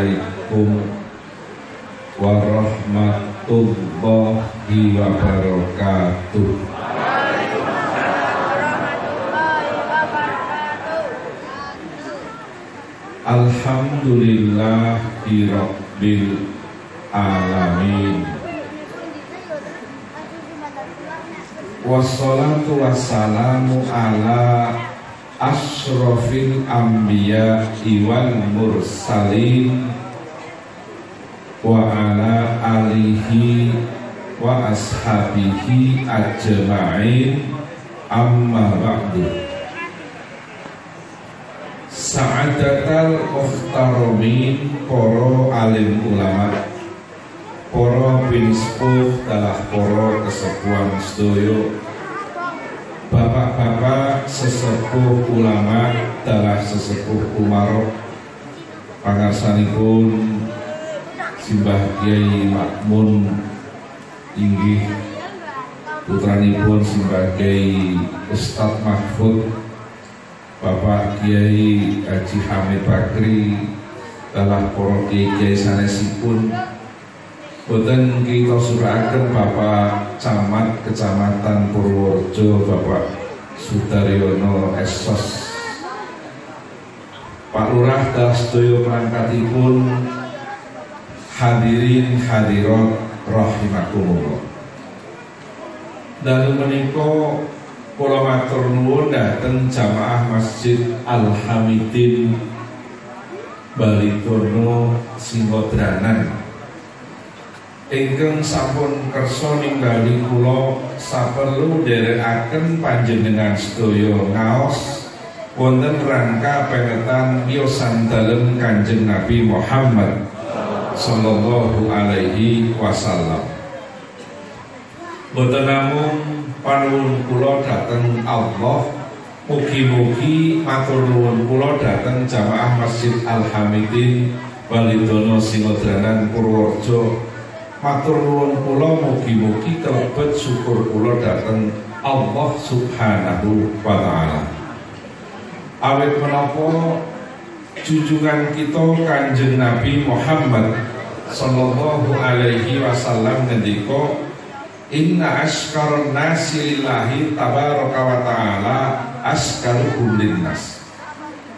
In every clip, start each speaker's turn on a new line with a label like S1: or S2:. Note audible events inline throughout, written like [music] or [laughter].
S1: Assalamualaikum warahmatullahi wabarakatuh. Alhamdulillah Rabbil Alamin Wassalatu wassalamu ala asrofil anbiya wal mursalin wa ala alihi wa ashabihi ajma'in. Amma ba'du. Sa'adatal muhtaromin poro alim ulama Poro bin sepuh poro kesepuan sedoyo Bapak-bapak sesepuh ulama adalah sesepuh umarok pangarsanipun Simbah Kiai Makmun inggih. Putranipun Simbah Kiai Ustadz Mahfud Bapak Kiai Haji Hamid Bakri dalam poro Kiai sanesipun. Boten kita surakaken Bapak Camat Kecamatan Purworejo Bapak Sudaryono Esos Pak Lurah sedaya perangkatipun hadirin hadirat rahimakumullah. Dalu menika kula matur nuwun dhateng jamaah Masjid Al Hamidin Singodranan ingkang sampun kersa ningali kula saperlu nderekaken panjenengan sedaya ngaos wonten rangka pengetan yosan dalem Kanjeng Nabi Muhammad sallallahu alaihi wasallam. Boten namung panuwun kula dhateng Allah Mugi-mugi matur nuwun kula dhateng jamaah Masjid Al Hamidin Walidono Singodranan Purworejo matur nuwun kula mugi-mugi kelebet syukur kula dhateng Allah Subhanahu wa taala. Awit menapa junjungan kita Kanjeng Nabi Muhammad sallallahu alaihi wasallam ngendika Inna askaron nasi lillahi tabaraka wa ta'ala askaruhum linnas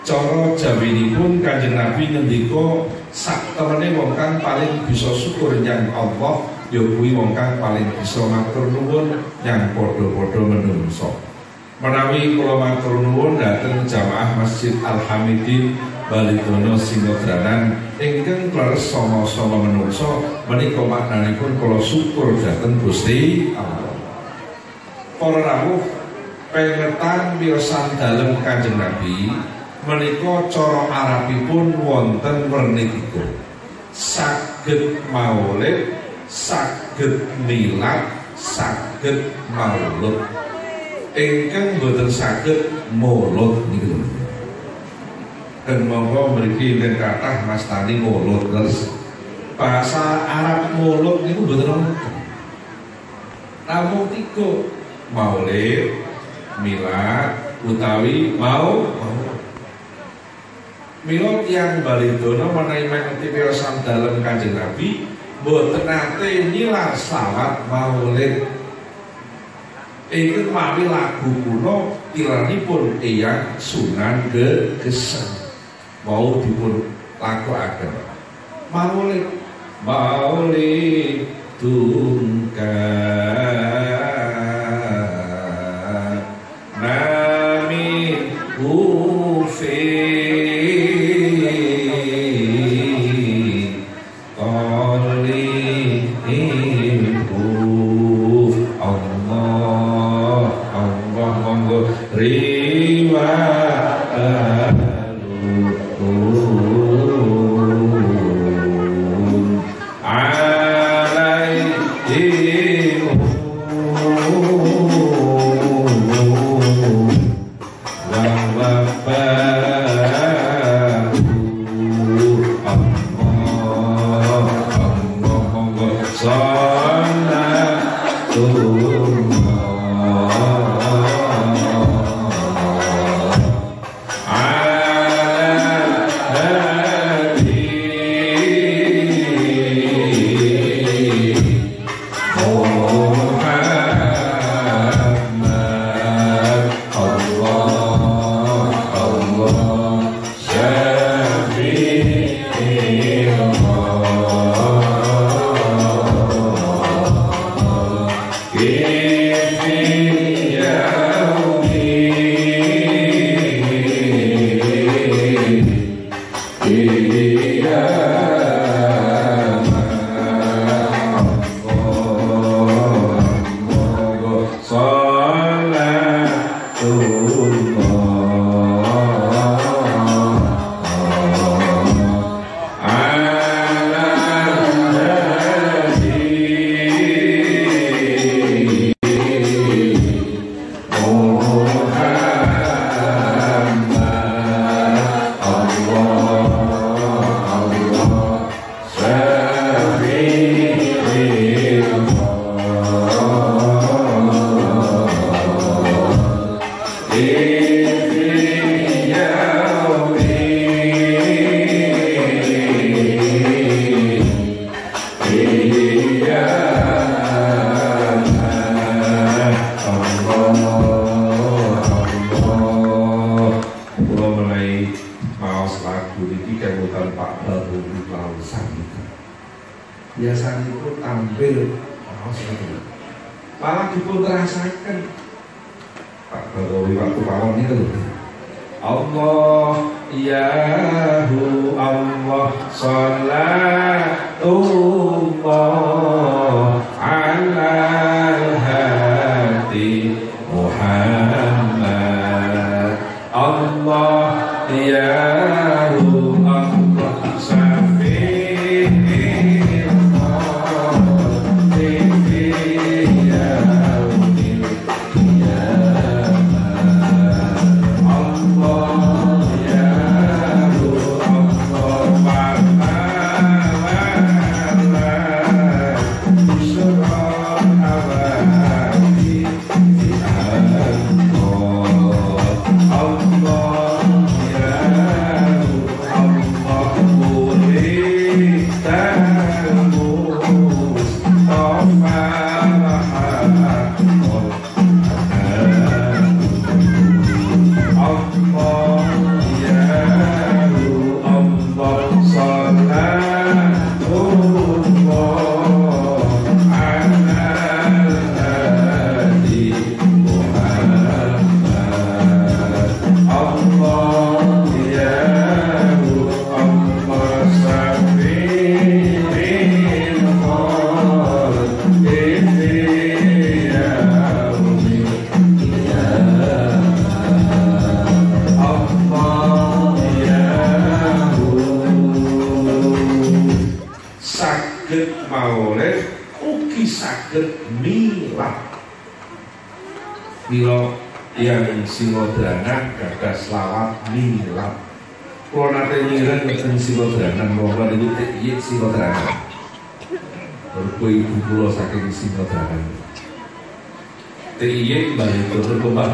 S1: Coro pun kanjeng Nabi ngendika sak temene wong kang paling bisa syukur yang Allah ya kuwi wong kang paling bisa matur nuwun yang padha-padha menungso. Menawi kula matur nuwun dhateng jamaah Masjid Al Hamidin Balitono Singodranan ingkang kleres sama-sama menungso menika maknanipun kula syukur dhateng Gusti Allah. Para rawuh pengetan piyosan dalem Kanjeng Nabi menika cara Arabipun wonten wernikipun saged maulid saged milad saged maulud. Ingkang boten saged maulud niku. Dan monggo mriki nek kathah mastani maulud terus bahasa Arab maulud niku boten wonten namung tiga maulid milad utawi mau mau Milo tiang balidono mengenai mengikuti pirosam dalam kanjeng Nabi Boten nate nyilar salat maulid Iku mawi lagu kuno pun eyang sunan ke kesan Mau dipun lagu agar Maulid Maulid tungkar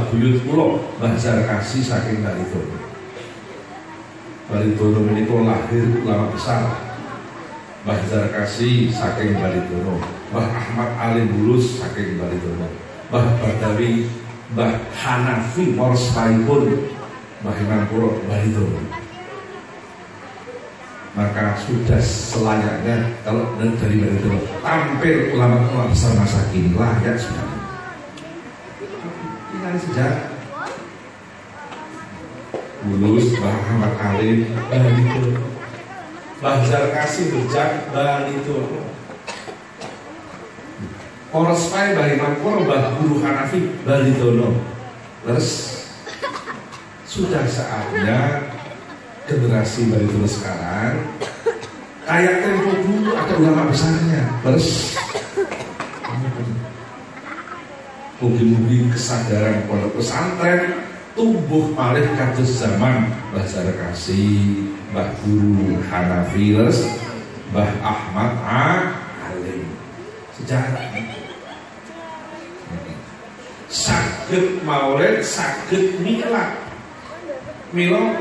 S1: Buyut pulau Mbah Zarkasi saking Bali Dono Bali Dono ini lahir lama besar. Mbah Zarkasi saking Bali Dono Mbah Ahmad Ali Bulus saking Bali Dono Mbah Badawi Mbah Hanafi Mors pun Mbah Imam Puro itu maka sudah selayaknya kalau dari itu tampil ulama-ulama besar masa kini layak sudah sejarah Bulus, Mbah Ahmad Alim, itu Mbah Zarkasi Berjak, itu. Poros Pai Bali Mangkor Mbah Guru Hanafi Bali Dono. Terus sudah saatnya generasi Bali Dono sekarang kayak tempo dulu ada ulama besarnya. Terus mungkin-mungkin kesadaran pondok pesantren tumbuh paling kados zaman. Mbah Zarakasi, Mbah Guru Hanafi, Mbah Ahmad A. Alim. Sejarah. Sakit maulid sakit milad milo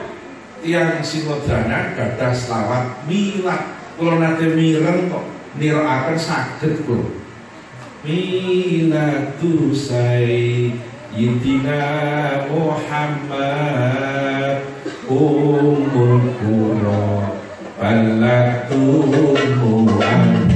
S1: tiang sinodana gadah selawat milad kalau nanti mireng kok akan sakit kok miladu sayyidina Muhammad umur kuro balatumu ando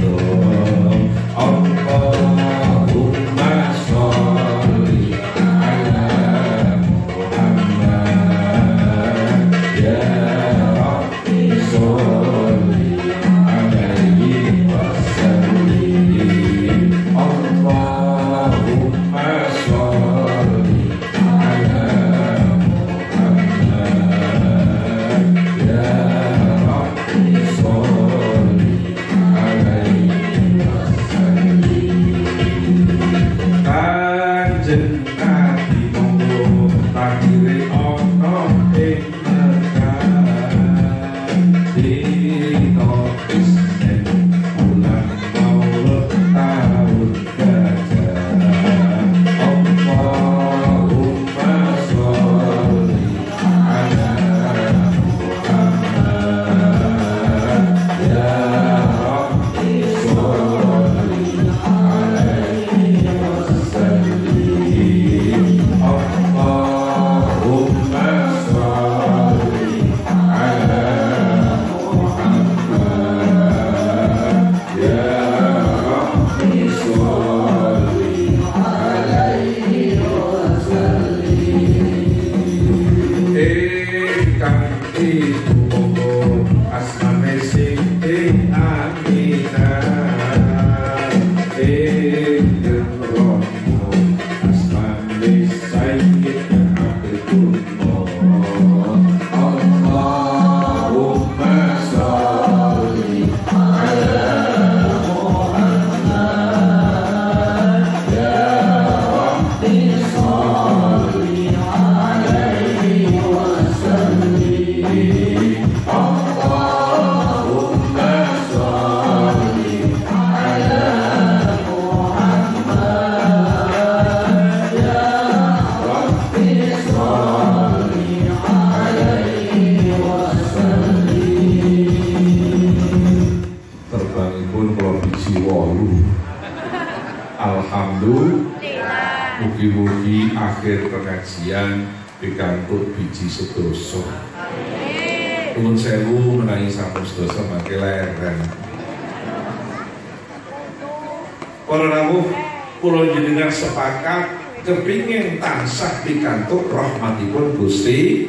S1: tansah pikantuk rahmatipun Gusti.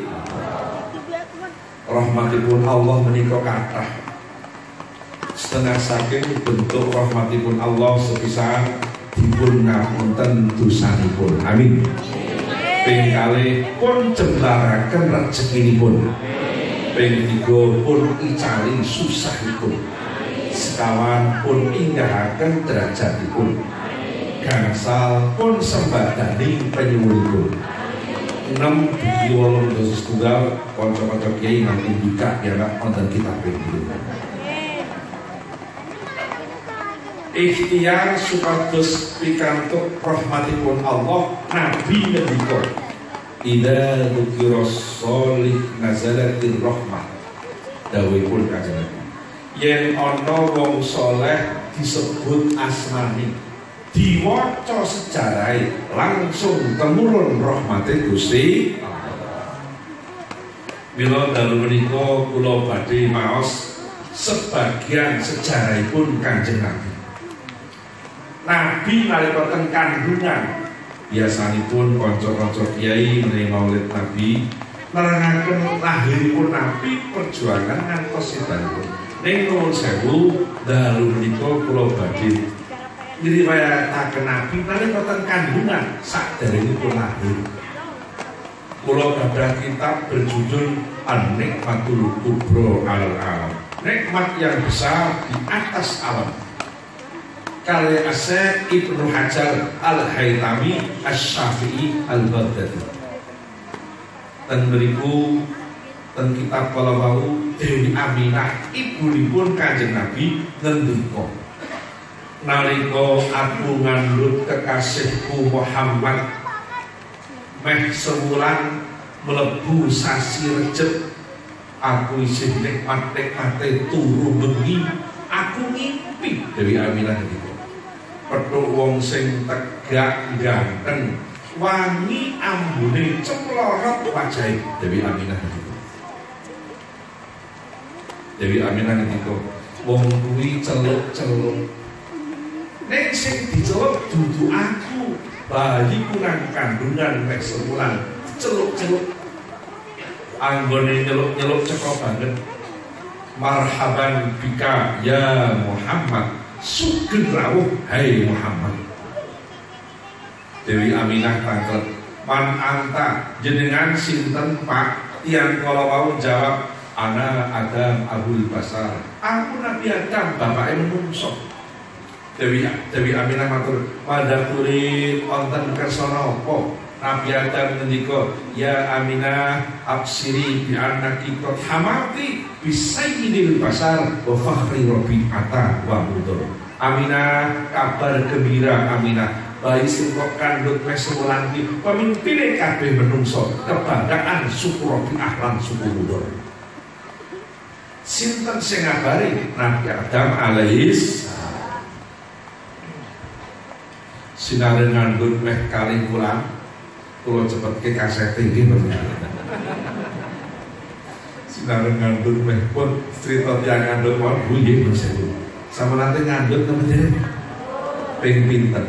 S1: Rahmatipun Allah menika kathah. Setengah saking bentuk rahmatipun Allah sepisan dipun ngapunten dosanipun. Amin. Ping kali pun jemlaraken rezekinipun. Ping tiga pun icali susahipun. Sekawan pun inggahaken derajatipun gangsal pun sembadani penyuwunipun enam tujuh wolong dosis tunggal konco-konco kiai nanti buka ya nak konten kita dulu ikhtiar supados pikantuk rahmatipun Allah Nabi ngendika Ida dzukira solih nazalatir rahmah. Dawuhipun kanjeng Nabi yen ana wong soleh disebut asmani diwaca sejarah langsung temurun rahmati Gusti Mila dalu menika kula badhe maos sebagian sejarahipun Kanjeng Nabi. Nabi nalika teng kandungan biasanipun kanca-kanca kiai menawi maulid Nabi nerangaken lahiripun Nabi perjuangan ngantos sedanipun. Ning nuwun sewu dalu menika kula badhe diriwayataken Nabi nalika teng kandungan pun lahir. Kula gadah kitab berjudul An-Nikmatul Kubro al Alam. Nikmat yang besar di atas alam. Kali Asy Ibnu Hajar Al-Haytami Asy-Syafi'i Al-Baghdadi. Dan beriku dan kitab kala wau Dewi Aminah ibunipun Kanjeng Nabi ngendika nalika aku ngandut kekasihku Muhammad meh sebulan melebu sasi recep aku isih nikmat nikmate turu bengi aku ngimpi. Dewi Aminah gitu petuk wong sing tegak ganteng wangi ambune cemlorot wajah Dewi Aminah gitu Dewi Aminah gitu wong kuwi celuk-celuk Nek sing dijawab dudu aku. Bayi kurang kandungan mek sebulan celuk-celuk anggone nyeluk-nyeluk cekok banget. Marhaban bika ya Muhammad. Sugeng rawuh hai Muhammad. Dewi Aminah tangklet. Man anta jenengan sinten Pak? Tiang kalau mau jawab ana Adam Abul Basar. Aku Nabi Adam bapaknya menungso Dewi Dewi Aminah matur pada kuri wonten kersana apa? Nabi Adam ngendika ya Aminah absiri bi annaki qad hamati bi sayyidil basar wa fakhri ata wa mudur. Aminah kabar gembira Aminah bayi sing kok kandhut pemimpine kabeh menungso kebanggaan suku Rabi'ah lan suku mudur. Sinten sing ngabari? Nabi Adam alaihis sinare ngandut meh kali pulang kalau cepet ke kaset tinggi bernyata sinare ngandut meh pun cerita yang ngandut wah bunyi bersebu sama nanti ngandut nama jadi ping pinter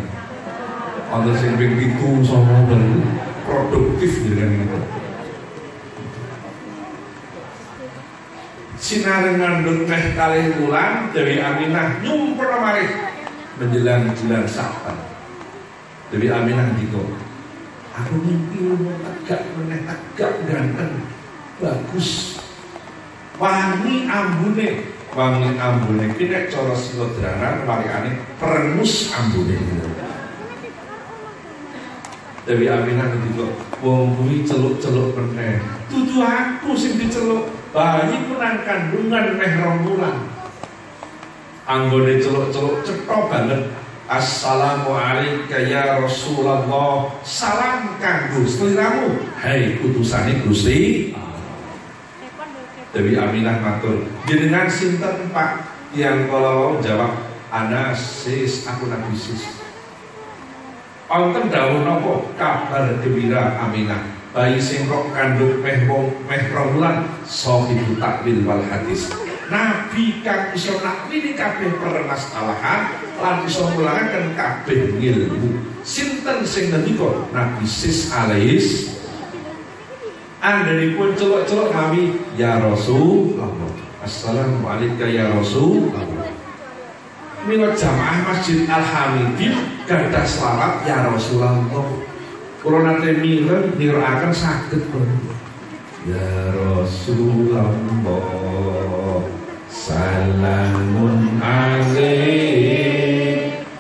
S1: ada sing ping pitu sama dan produktif dengan itu. Sinare ngandut meh kali pulang dari Aminah nyumpur marih menjelang jelang sabar Dewi Aminah gitu. Aku mimpi lu tegak meneh tegak ganteng bagus. Wangi ambune. Wangi ambune. Kini cara silodranan wariane perengus ambune. Dewi Aminah gitu wong celuk-celuk meneh. Tutu aku sing diceluk. Bayi punang kandungan meh rong anggone celuk-celuk cetok banget Assalamualaikum ya Rasulullah. Salam kanggo seliramu Hai utusane Gusti. Dewi Aminah matur. Jenengan sinten Pak? Yang kalau jawab Ana sis aku nabi sis. Wonten dawuh napa? Kabar gembira Aminah. Bayi sing kandung meh meh rong sahibu takwil wal hadis Nabi kang iso nakwili kabeh permasalahan lan iso mulangaken kabeh ilmu. Sinten sing ngendika Nabi sis alaihis pun celok-celok kami ya Rasulullah. Assalamualaikum ya Rasulullah. Mila jamaah Masjid Al-Hamidi gadah selawat ya Rasulullah. Kula nate mireng nirakaken saged Ya Rasulullah Salamun alaih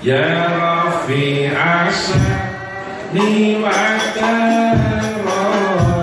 S1: Ya Rafi Asani wa karoti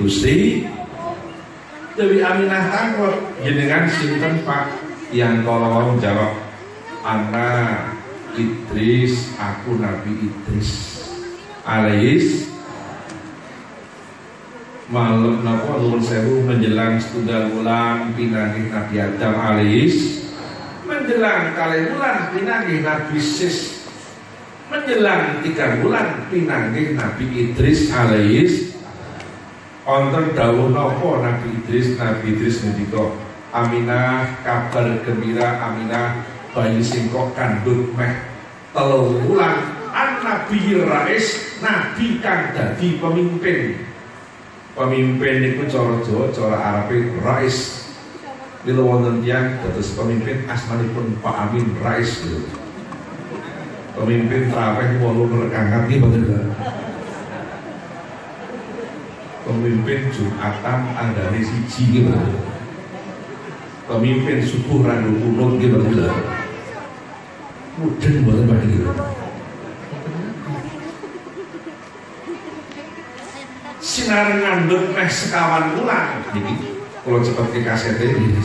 S1: Gusti. Dewi Aminah takut jenengan sinten Pak? Yang kalau jawab anak Idris aku Nabi Idris. Alaihis malam napa nuwun sewu menjelang setunggal bulan pinangih Nabi Adam alaihis menjelang kali bulan pinangih Nabi Sis menjelang tiga bulan pinangih Nabi Idris alaihis Wonten dawuh napa Nabi Idris, Nabi Idris ngendika, Aminah kabar gembira Aminah bayi sing kok kandhut meh telung wulan an Nabi Rais Nabi kang dadi pemimpin. Pemimpin niku cara Jawa, cara Arabe Rais. Bila wonten tiyang dados pemimpin asmanipun Pak Amin Rais gitu. Pemimpin traweh wolu rekangan iki mboten pemimpin Jumatan anggane siji gitu pemimpin subuh randu kunut gitu mudeng mboten badhe gitu sinar ngandut meh sekawan bulan niki kalau cepet ke kaset ini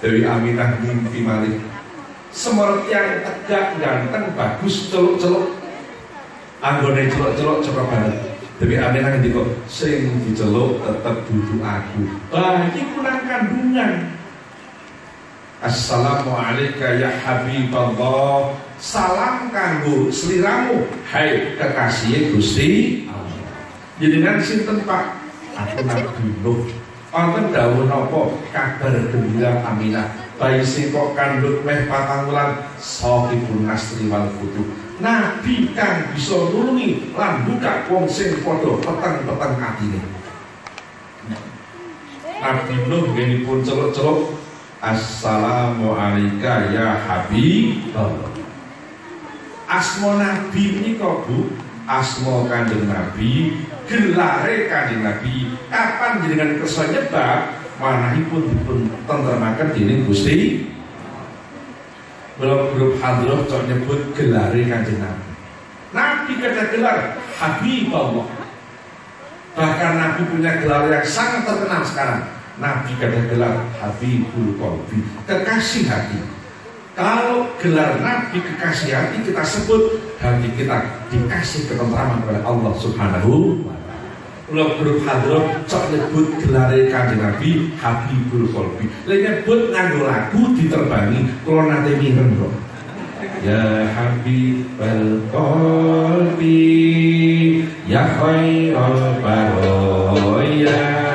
S1: Dewi Aminah mimpi malik Semorot yang tegak ganteng bagus celuk-celuk anggone celuk-celuk coba banget tapi Aminah kok sing diceluk tetap dudu aku. Bagi kurang kandungan. Assalamualaikum ya Habiballah. Salam kanggo seliramu. Hai kekasih Gusti. Jadi kan sinten Pak? Aku Nabi Nuh Wonten dawuh napa kabar gembira Aminah bayi sing kok kandhut meh patang wulan sahibun nasri wal futuh Nabi kang bisa nulungi lan buka wong sing padha peteng-peteng atine. Nabi Nuh pun celuk-celuk Assalamu alayka ya Habib Asmo Nabi ini kok Bu. Asmo kanjeng Nabi Gelare kanjeng Nabi. Kapan dengan kersa nyebab Manahipun dipun tentremakan diri Gusti. Belum grup hadroh cok nyebut gelare kanjeng Nabi. Nabi kata gelar Habib Allah Bahkan Nabi punya gelar yang sangat terkenal sekarang. Nabi kata gelar Habibul Qalbi, kekasih hati. Kalau gelar Nabi kekasih hati kita sebut hati kita dikasih ketentraman oleh Allah Subhanahu wa taala. grup hadroh cok nyebut gelar kanjeng Nabi Habibul Qalbi. Lah nyebut nganggo lagu diterbangi kula nate mireng kok. Ya Habibul Qalbi ya khairal baroya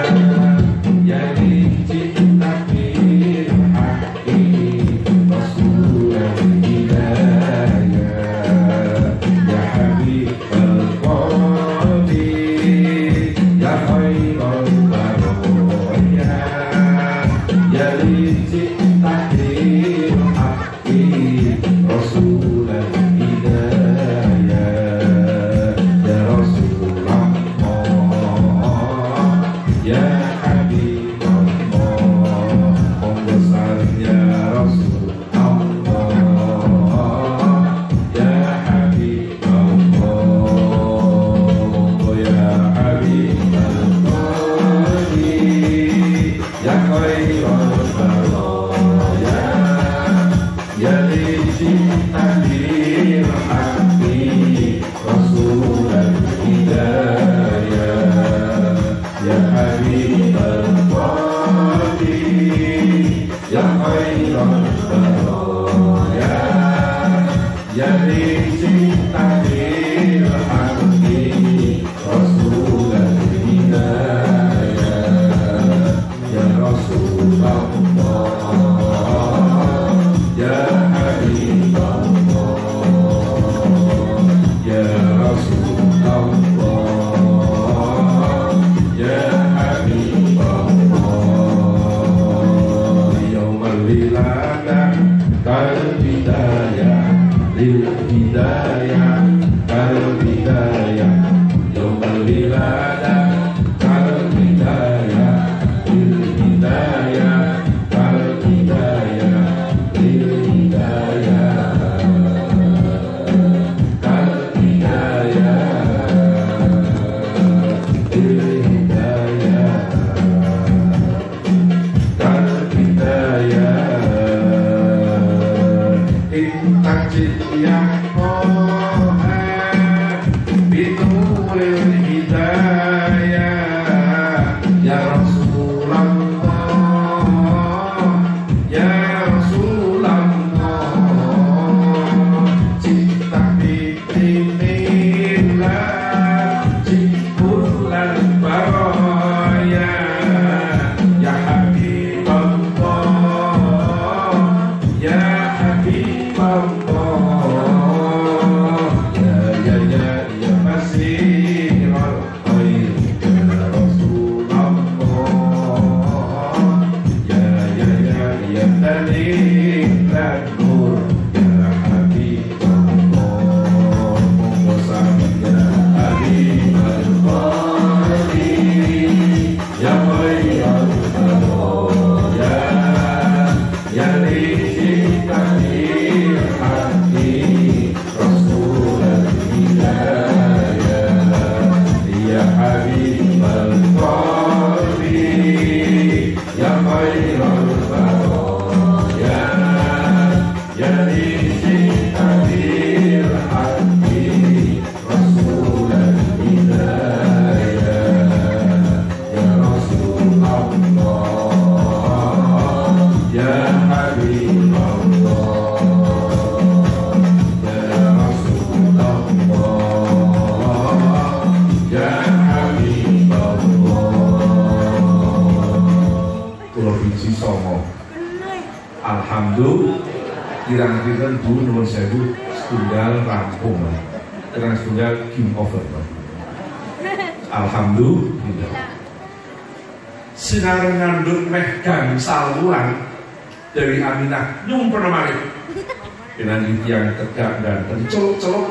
S1: dan terceluk-celuk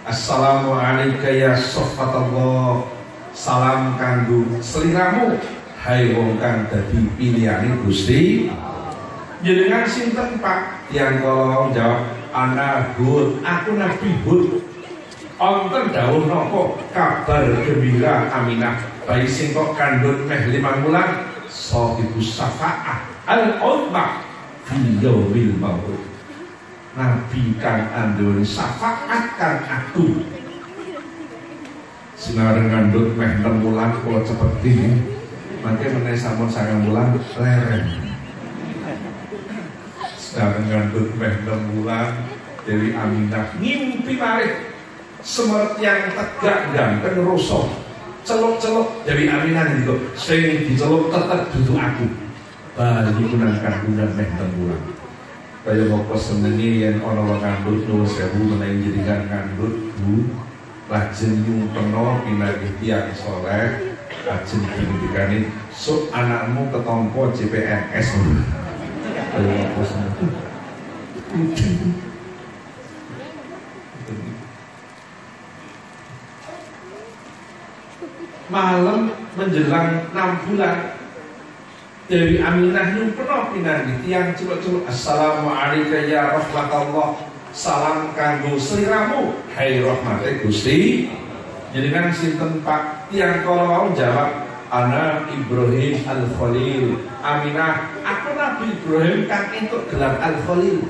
S1: Assalamualaikum ya sofatallah salam kanggo seliramu. Hai wong kang dadi pilihane Gusti. Jenengan sinten Pak? Yang kalau jawab. Anak Hud aku Nabi Hud. Onten dawuh nopo kabar gembira Aminah. Bayi sing kok meh lima bulan ibu safa'ah al uzma fi yaumil Nabi kang andun syafaat kang aku. Sinar ngandut meh enam bulan kalau cepet ini maka menai sampun sangat bulan lereng sedang ngandut meh enam bulan Dewi Aminah ngimpi semerti yang tegak ganteng rosok celok-celok Dewi Aminah itu sing diceluk tetap duduk aku. Bali kunangkan bulan meh enam bulan kaya mau senengi yang ono wong ngandut nuwun sewu menawi jadikan ngandut bu. Lajeng nyumpeno tiyang soleh. Lajeng pendidikan so anakmu ketompo CPNS malam menjelang enam bulan Dewi Aminah nyumpeno pinandi tiang celuk-celuk Assalamualaikum ya rahmatullah. Salam kanggo sliramu hai rahmate Gusti. Jadi kan sinten Pak? Tiang kalau jawab Ana Ibrahim Al Khalil Aminah aku Nabi Ibrahim kan itu gelar Al Khalil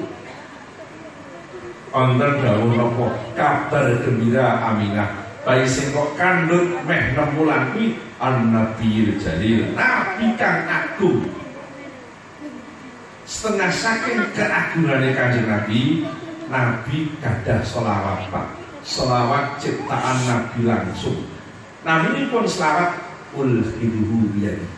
S1: Onten dawuh nopo? Kabar gembira Aminah. Bayi sing kok kandut meh 6 bulan kuwi An Nabi Jalil Nabi kang agung. Setengah saking keagungannya kanjeng Nabi Nabi gadah solawat Pak. Solawat ciptaan Nabi langsung. Nabi ini pun selawat ulhiduhu biyadi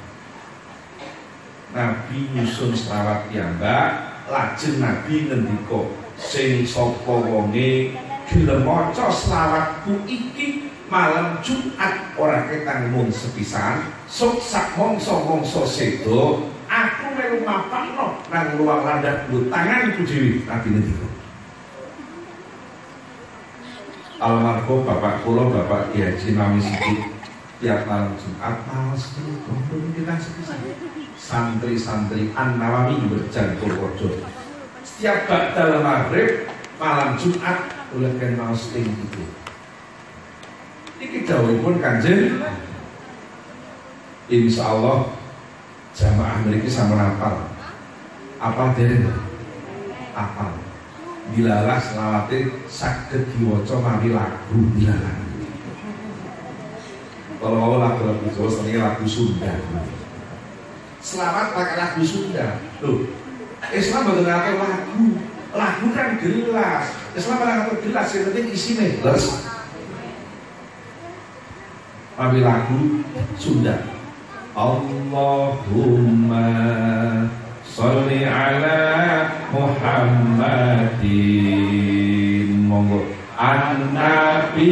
S1: Nabi nyusun selawat mbak lajeng Nabi ngendika sing sapa wonge gelem maca selawatku iki malam Jumat ora ketang mung sepisan sok sak mongso-mongso sedo aku melu mapakno nang luar landak lu tanganku dhewe Nabi ngendika. Almarhum Bapak Kulo Bapak Kiai Nami Sidiki tiap malam Jumat malam sekali kumpul kita sepisah santri-santri An Nawawi berjalan Purworejo. Setiap bakal maghrib malam Jumat oleh kan mau itu ini pun kanjeng Insya Allah jamaah mereka sama napal apa dari apa dilalah selawate sakit diwaca mari lagu dilalah kalau mau lagu-lagu Jawa sebenarnya lagu Sunda. Selamat pakai lagu Sunda. Loh, Islam baru lagu. Lagu kan jelas. Islam baru ngatur jelas. Yang penting isinya jelas. Tapi lagu Sunda. Allahumma Salli ala Muhammadin Monggo An-Nabi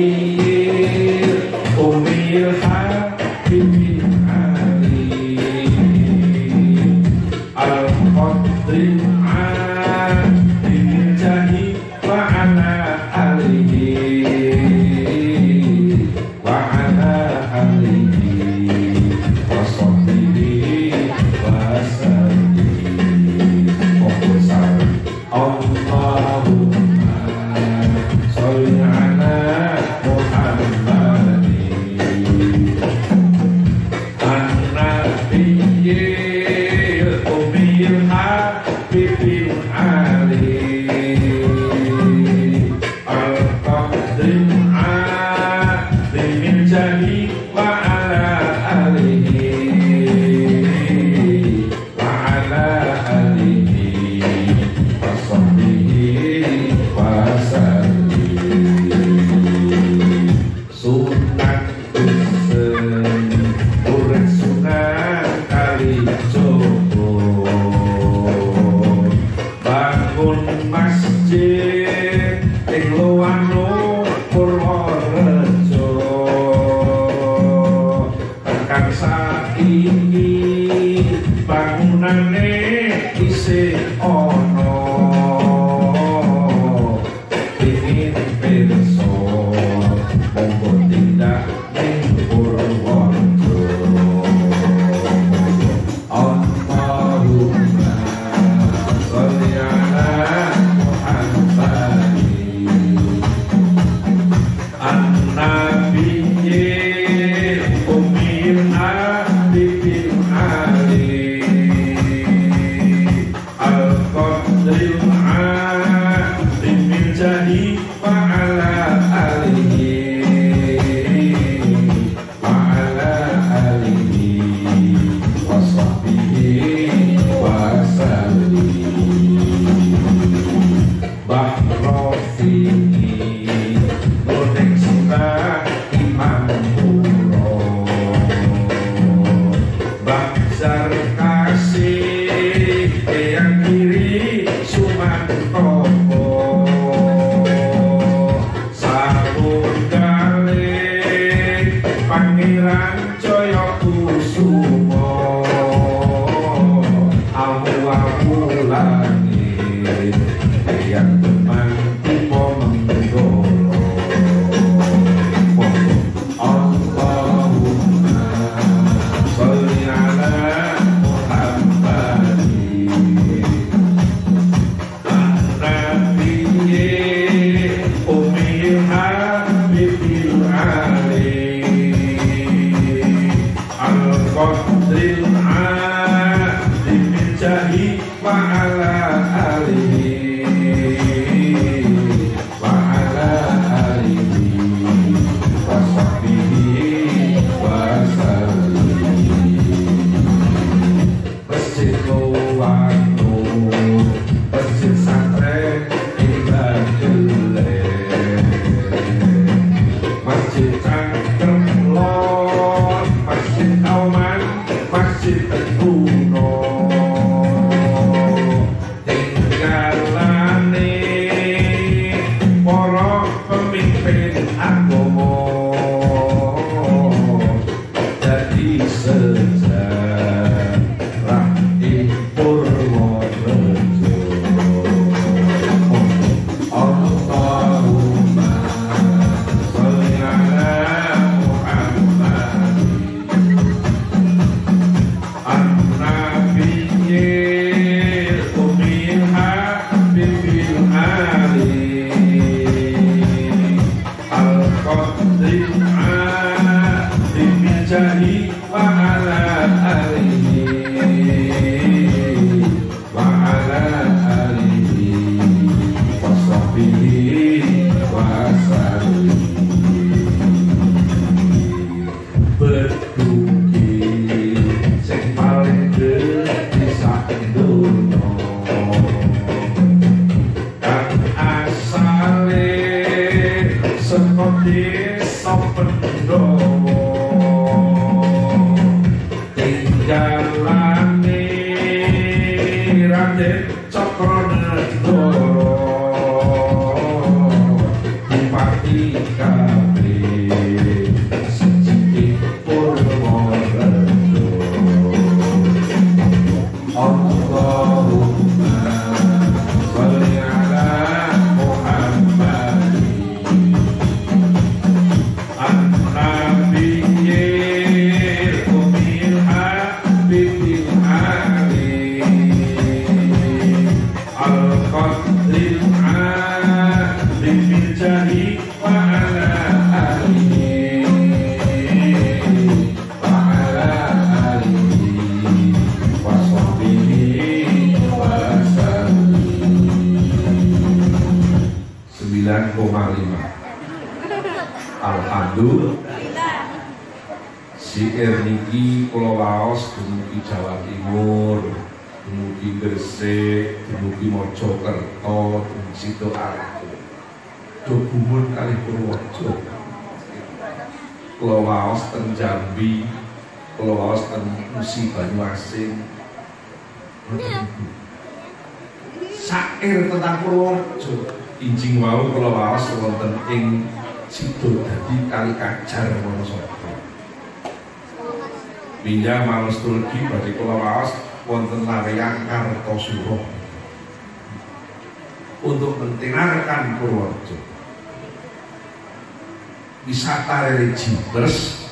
S1: Wisata religi terus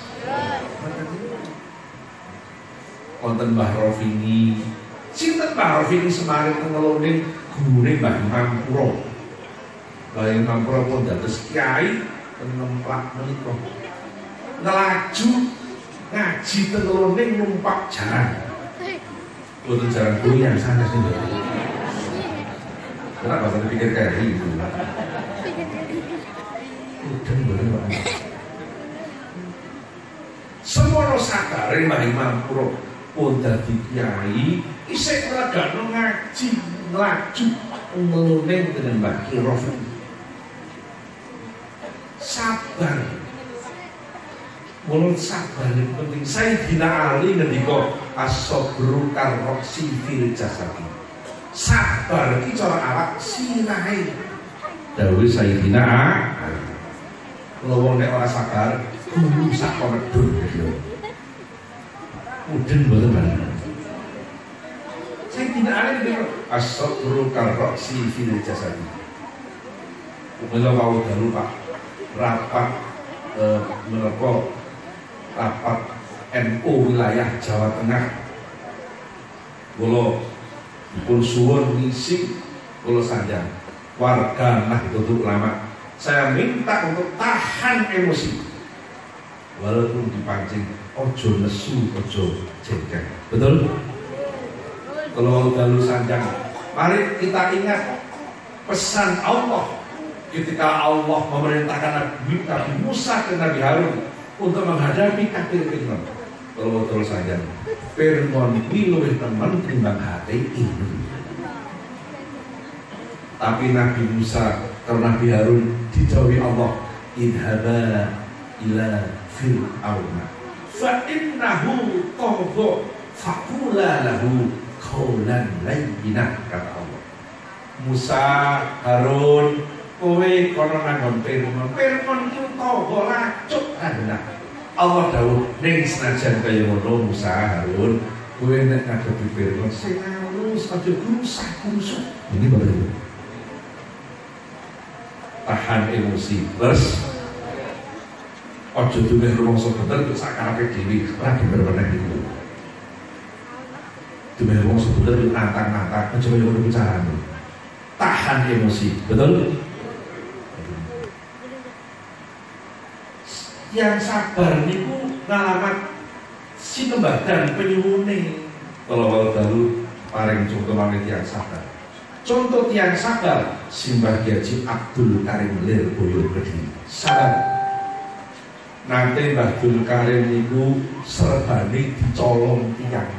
S1: wonten Mbah Rofini. Sinten Mbah Rofini semarin ngeloning gurune Mbah Imam Puro. Mbah Imam Puro pun dados kiai penemplak menika. Ngelaju ngaji teluring numpak jalan. Boten jalan goyang sanes niku. Kenapa tadi pikir kayak gitu? Udah boleh Pak. Mbah Imam Puro pun dadi kiai isih nglagakno ngaji ngelaju ngeluning dengan Mbak Kirof. Sabar. Mulut sabar yang penting Sayyidina Ali ngendika as-sabru karroksi fil jasadi. Sabar iki cara awak sirahe dawuh Sayyidina Ali. Lawang nek ora sabar kudu sak konedur Muden boten bener Sayyidina Ali ngendika as-sabru karroksi fil jasadi. Umila kau dalu pak. Rapat eh, menapa rapat NU wilayah Jawa Tengah. Kula dipun suwun ngisi kula saja warga Nahdlatul Ulama. Saya minta untuk tahan emosi. Walaupun dipancing ojo nesu ojo jengkel betul kalau dalu sanjang mari kita ingat pesan Allah ketika Allah memerintahkan Nabi, Nabi Musa ke Nabi Harun untuk menghadapi kafir Fir'aun. Kalau betul saja, Fir'aun ini lebih teman timbang hati ini. Tapi Nabi Musa karena Nabi Harun dijauhi Allah, idhaba ila Fir'aun. Fa innahu tagha faqula lahu qawlan layyinah kata Allah. Musa, Harun, kowe kono nanggon Firman. Firman iku tangga lacuk ana. Allah dawuh ning senajan kaya ngono Musa Harun, kowe nek ngadepi Firman sing halus aja rusak rusuk. Ini bapak Ibu. Tahan emosi. Terus Ojo duwe rumangsa bener kok sakarepe dhewe ora diperweneh iku. Duwe rumangsa bener yo nantang-nantang aja kaya. Tahan emosi, betul? yang sabar niku ngalamat sinembadan penyuwune kalau kalau dalu paling contoh maneh yang sabar contoh tiang sabar Simbah Gaji Abdul Karim Lir Boyo Kediri sabar nanti Mbah Karim niku serbane dicolong tiang.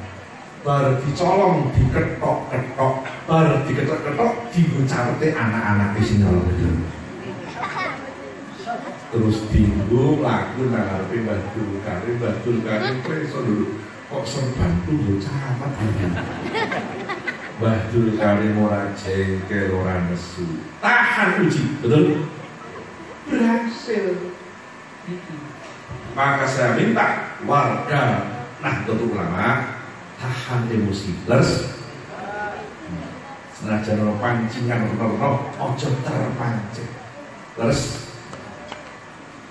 S1: Bar dicolong diketok-ketok. Bar diketok-ketok dibucarte anak-anak di sini terus tinggu laku nangarepe Batul Karim. Batul Karim preso dulu kok serban tuh camat Batul Karim ora jengkel ora nesu. Tahan uji. Betul? Berhasil maka saya minta warga Nahdlatul Ulama tahan emosi leres senajan pancingan rono ojo terpancing leres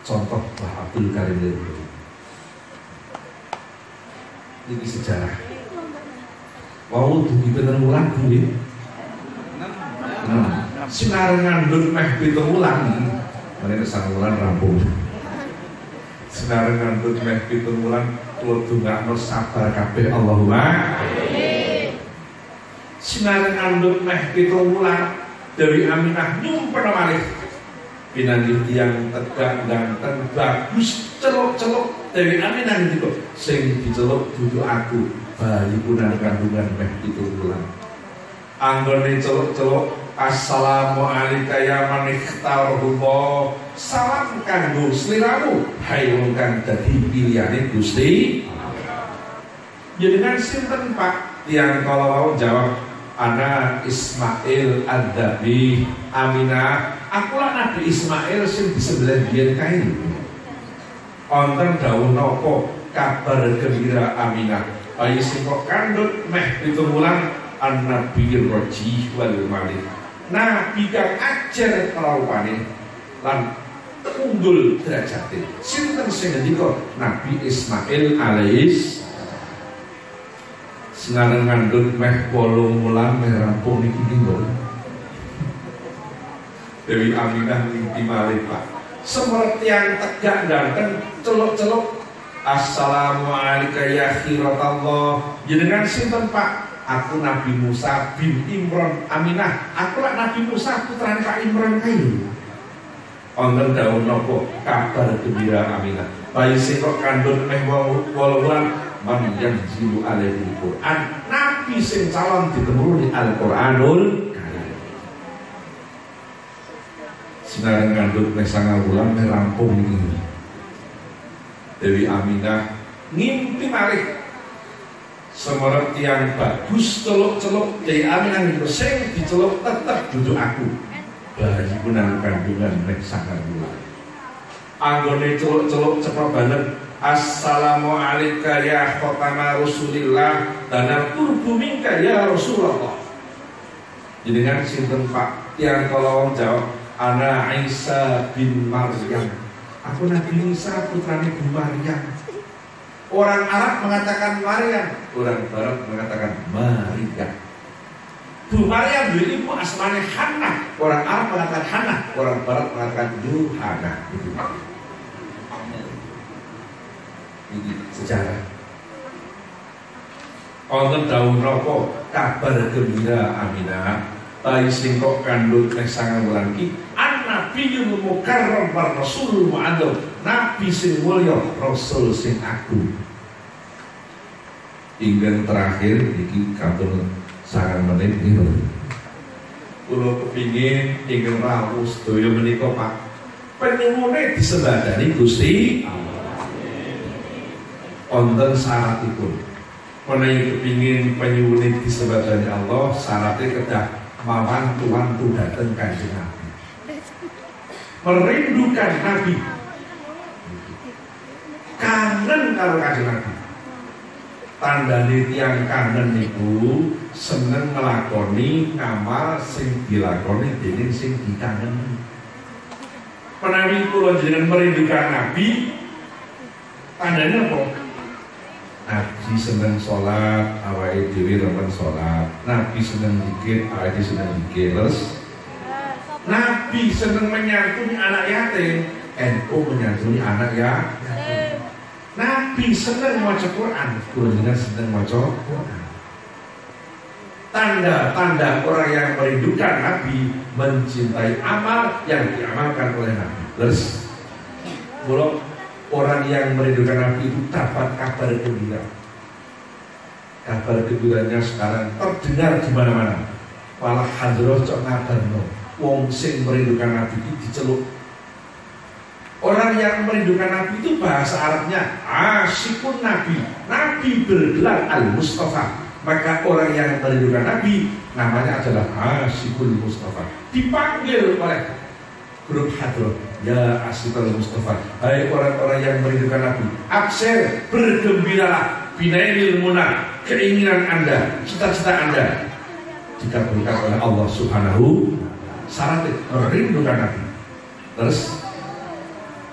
S1: contoh Mbah Abdul Karim ini sejarah Wow, dugi pinten wulan kuwi? Nah, sinar ngandut meh pinten wulan. Mari sang wulan rampung. Sinar ngandut meh pinten wulan kula dongakno sabar kabeh. Allahumma. Sinar ngandut meh pinten wulan Dewi Aminah nyumpet malih. Pinangi yang tegak ganteng bagus celok-celok Dewi Aminah itu sing dicelok duduk aku bayi punan kandungan meh itu bulan anggone celok-celok Assalamualaikum ya manikhtarhullah Salam kanggo sliramu Hai wong kang dadi pilihane Gusti. Jenengan sinten Pak? Tiang kalau mau jawab ana Ismail Ad-Dabi. Aminah aku lah Nabi Ismail sing sebelah biyen kae. Wonten dawuh napa kabar gembira Aminah bayi sing kok meh pitunggulan an-nabi roji wal malik nabi kang ajar kelaupane lan unggul derajate sinten sing ngendika? Nabi Ismail alaihis sengarang ngandut meh wolung mulan meh rampung niki tinggal Dewi Aminah mimpi malih Pak. Seperti yang tegak ganteng celuk-celuk Assalamualaikum ya khiratallah jenengan sinten Pak aku Nabi Musa bin Imron Aminah. Aku lah Nabi Musa putra Pak Imron kayu Onten daun nopo kabar gembira Aminah. Bayi sing kok kandut meh man yang jilu alaihi Quran Nabi sing calon ditemuruni Al-Quranul Sinarang ngandut meh sangat bulan meh rampung ini. Dewi Aminah ngimpi malih Semerep tiang bagus celuk-celuk Dewi Aminah itu sing diceluk tetap duduk aku Bayi punang kandungan mek sangat bulan Anggone celuk-celuk cepat banget Assalamualaikum ya khotama Rasulillah dan turbu minka ya Rasulullah. Jadi kan sinten Pak yang kalau jawab Ana Isa bin Maryam. Aku Nabi Isa putra Ibu Maryam. Orang Arab mengatakan Maryam, orang Barat mengatakan Maryam. Bu Maryam dulu ibu asmane Hannah. Orang Arab mengatakan Hannah, orang Barat mengatakan Yuhana. Ini sejarah Wonten daun rokok kabar gembira Aminah bayi sing kok kandut nek sangang wulan nabiyul mukarram war rasul mu'adzam nabi sing mulya rasul sing agung. Ingin terakhir iki kantun sangat menit niku kula kepingin ingin rawuh sedaya menika Pak penyuwune disembadani Gusti Allah. Onten syaratipun. Menawi kepingin penyuwun disebadani Allah syaratnya kedah mawan tuan tu dateng kanjeng Nabi merindukan Nabi kangen kalau kanjeng Nabi tanda tiang kangen niku seneng ngelakoni ngamal sing dilakoni dening sing dikangen menawi kula jenengan merindukan Nabi tandanya apa Nabi seneng sholat, awai dewi remen sholat. Nabi seneng dikit, awai seneng dikit. Nabi seneng menyantuni anak yatim, NU menyantuni anak ya. Nabi seneng maca Quran, Quran seneng maca Quran. Tanda-tanda orang yang merindukan Nabi mencintai amal yang diamalkan oleh Nabi. Terus, bulog orang yang merindukan Nabi itu dapat kabar gembira. Kabar gembiranya sekarang terdengar di mana-mana. Malah hadroh cok ngabarno. Wong sing merindukan Nabi itu diceluk. Orang yang merindukan Nabi itu bahasa Arabnya asyikun Nabi. Nabi bergelar Al-Mustafa. Maka orang yang merindukan Nabi namanya adalah asyikul Mustafa. Dipanggil oleh grup hadroh Ya Asyikul Mustafa Hai orang-orang yang merindukan Nabi Abser bergembiralah Binainil munah Keinginan anda Cita-cita anda Dikabulkan oleh Allah Subhanahu Syaratnya merindukan Nabi? Terus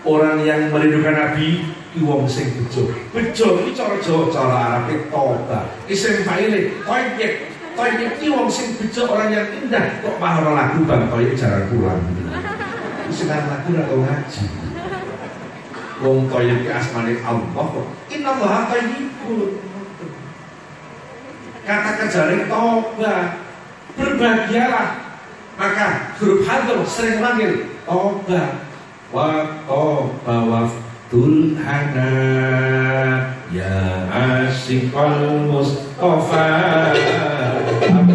S1: Orang yang merindukan Nabi Iwong sing bejo. Bejo ini cara Jawa Cara Arabnya toba. Isim faile Toyek Toyek ini wong sing bejo orang yang indah. Kok mahal lagu bang Toyek jarang pulang. Sekarang lagu atau ngaji. Wong toyib ke asmani Allah kok inna Allah tayyibun. Kata kejaring toba. Berbahagialah maka huruf hadir sering manggil toba wa toba wa tulhana ya asyikal mustafa [laughs]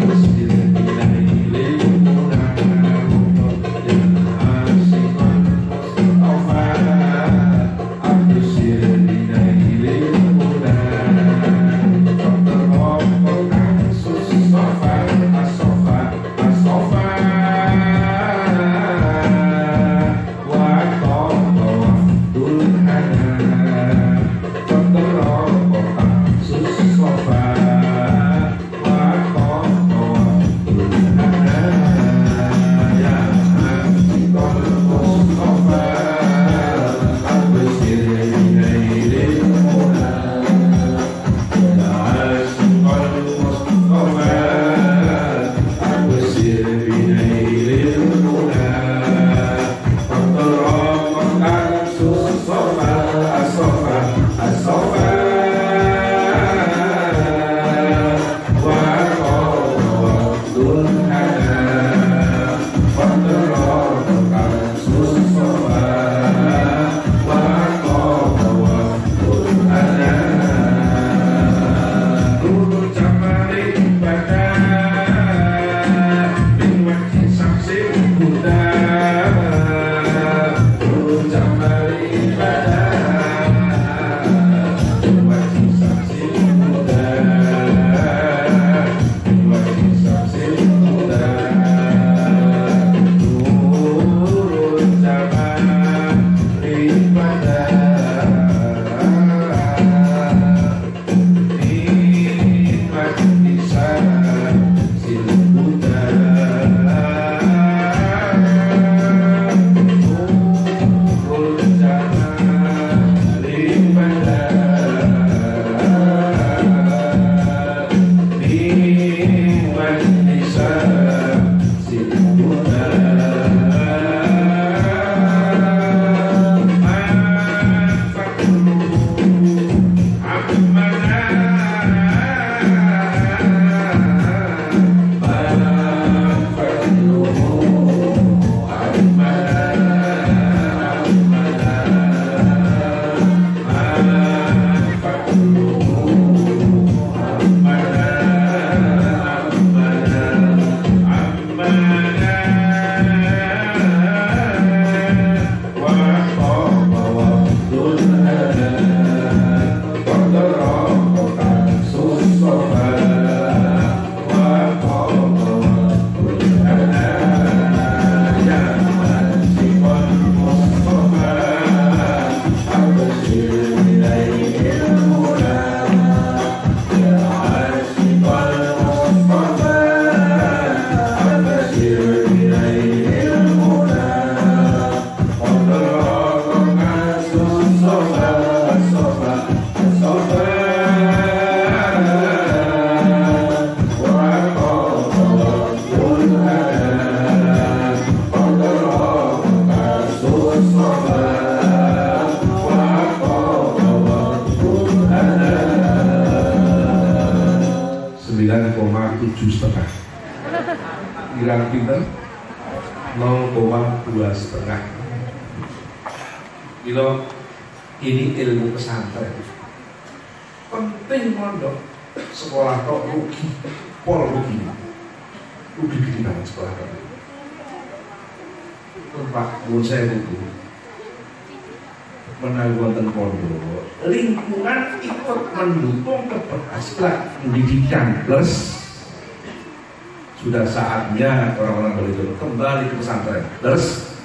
S1: sudah saatnya orang-orang beliau kembali ke pesantren. Terus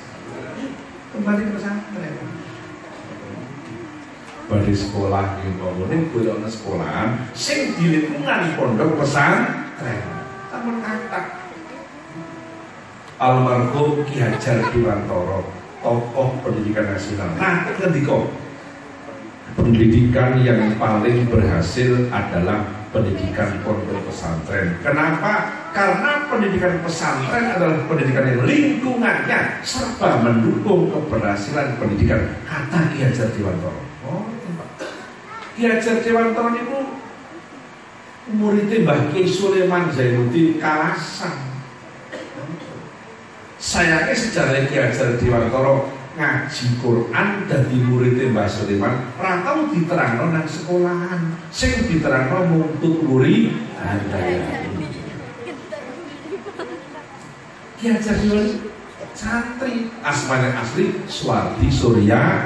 S1: kembali ke pesantren. Badi sekolah bangunin kudu ana sekolahan sing di lingkungan pondok pesantren. Tamun kata almarhum Ki Hajar Dewantoro, tokoh pendidikan nasional. Nah, ketika pendidikan yang paling berhasil adalah pendidikan pondok pesantren. Kenapa? Karena pendidikan pesantren adalah pendidikan yang lingkungannya serba mendukung keberhasilan pendidikan. Kata Ki Hajar Dewantoro. Oh, Ki Hajar Dewantoro itu muridnya Mbah Ki Sulaiman Zainuddin Kalasan. Sayangnya sejarah Ki Hajar Dewantoro ngaji Quran dadi murid Mbah Sulaiman ora tau diterangno nang sekolahan sing diterangno mung tuturi handayani Ki Hajar santri asmane asli Suwardi Surya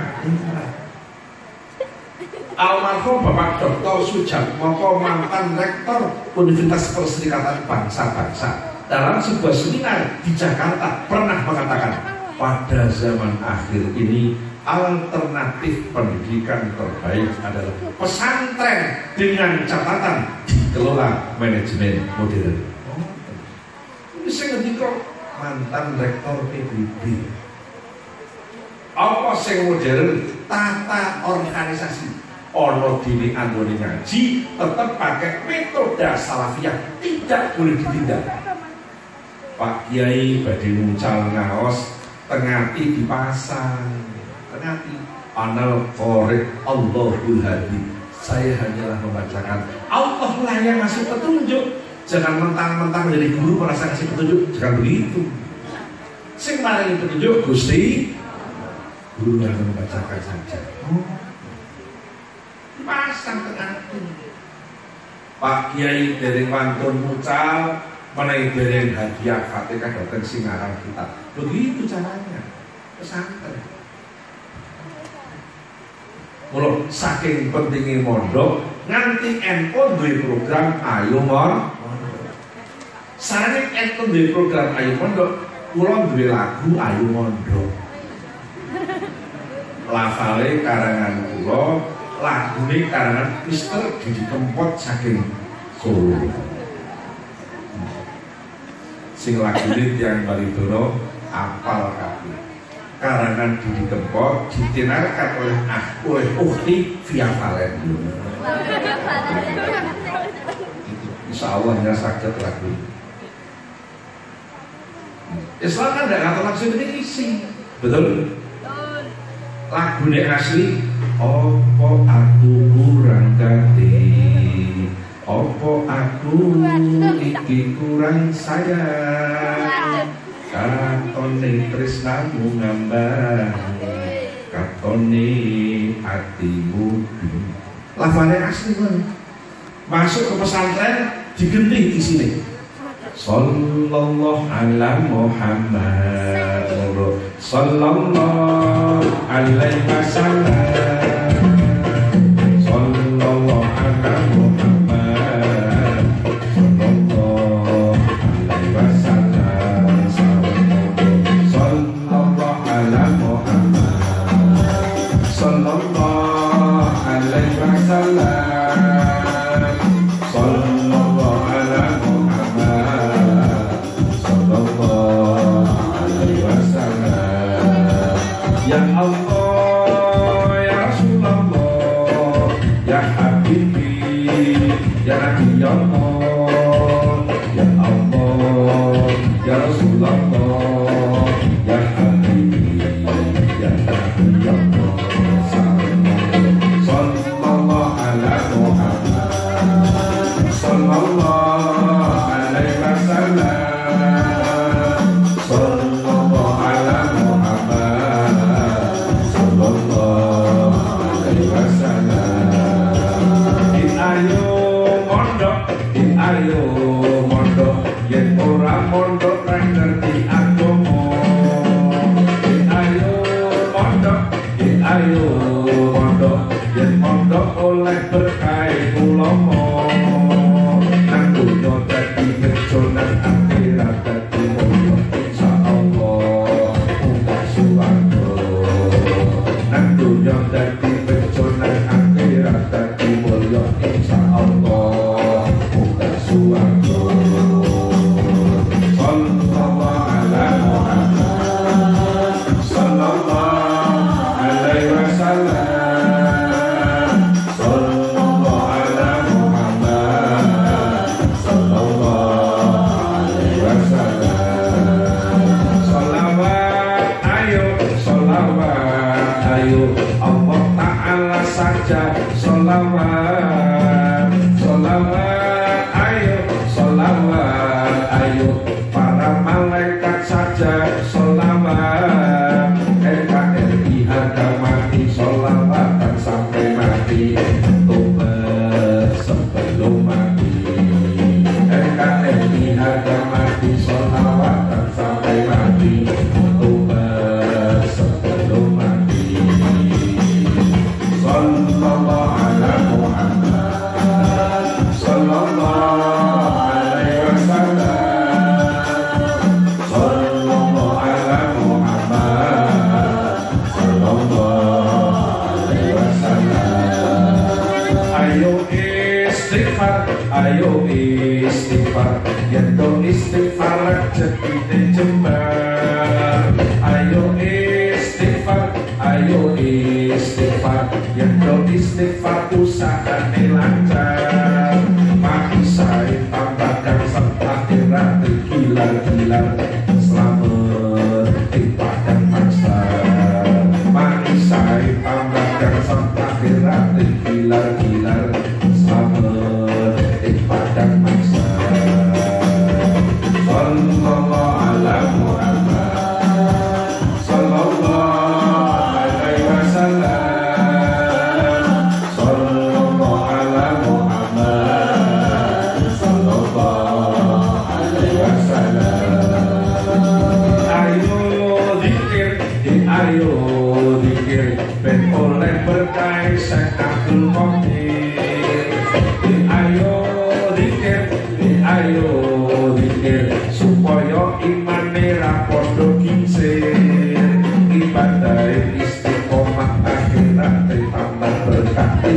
S1: Almarhum Bapak Dr. Sujatmoko mantan rektor Universitas Perserikatan Bangsa-Bangsa dalam sebuah seminar di Jakarta pernah mengatakan pada zaman akhir ini alternatif pendidikan terbaik adalah pesantren dengan catatan dikelola manajemen modern. Oh, ini saya ngerti mantan rektor PBB. Apa sing modern? Tata organisasi. Ono dini anggone ngaji tetap pakai metode salafiyah tidak boleh ditindak. Pak Kiai badhe nuncal ngaos tengati dipasang tengati anal korek Allahul Hadi saya hanyalah membacakan Allah lah yang ngasih petunjuk jangan mentang-mentang dari guru merasa ngasih petunjuk. Jangan begitu. Sing maringi petunjuk Gusti guru yang membacakan saja. Oh. dipasang tengati Pak Kiai dari Wantun Mucal menaik dereng hadiah Fatihah datang singarang kita. Begitu caranya. Pesantren. Mula saking pentingnya mondok nganti ento duwe program ayo mon Sarane ento duwe program ayo mondok. Kula duwe lagu ayo mondok. Lafale karangan kula lagune karangan Mister Didi Kempot saking Solo. Sing lagune yang baritono apal kabeh. Karangan Didi Kempot ditinarkan oleh ah oleh Ukti via Valen Insya Allah ya sakit lagu Islam kan tidak ngatur langsung ini isi betul? Lagu asli Opo aku kurang ganti Opo aku iki kurang sayang? Katone tresnamu ngambang Katone hatimu Lafalnya asli kan Masuk ke pesantren digenti di sini Sallallahu ala Muhammad. Sallallahu alaihi wasallam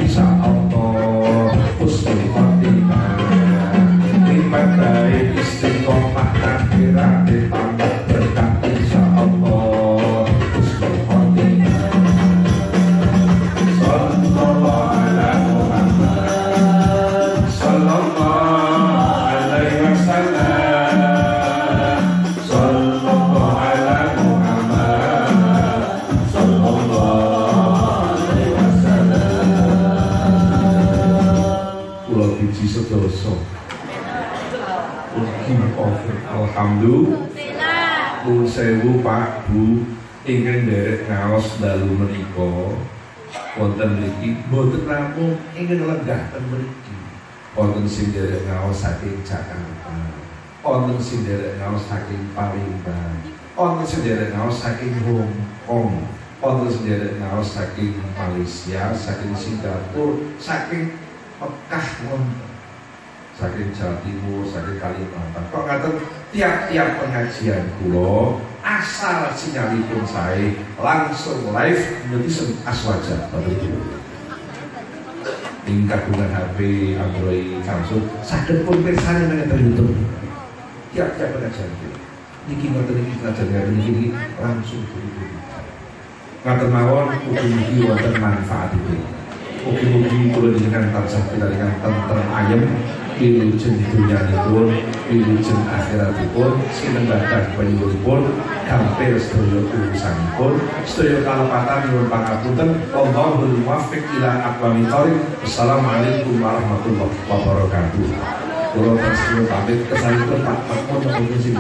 S1: insya Allah Raos dalu menika wonten mriki boten namung ing lenggahten mriki. Wonten sing derek ngaos saking Jakarta. Wonten sing derek ngaos saking Palembang. Wonten sing derek ngaos saking Hong Kong. Wonten sing ngaos saking Malaysia saking Singapura saking Mekah wonten. Saking Jawa Timur saking Kalimantan. Kok ngaten? tiap-tiap pengajian kulo asal sinyalipun saya langsung live menulis aswaja. Tingkat itu HP Android Samsung. Sakit pun persanya dengan YouTube tiap-tiap pengajian kulo niki ngoten iki pengajian ngaten kini langsung begitu ngaten mawon kudu niki manfaat itu. Oke, mungkin kulo dengan tansah kita dengan tentang ayam wilujeng dunyanipun wilujeng akhiratipun sinenggadan penyuwunipun gampil sedaya urusanipun sedaya kalepatan nyuwun pangapunten Allahul muwaffiq ila aqwamit thoriq Assalamualaikum warahmatullahi wabarakatuh. Kula terus pamit kesanipun Pak Pak Mun sing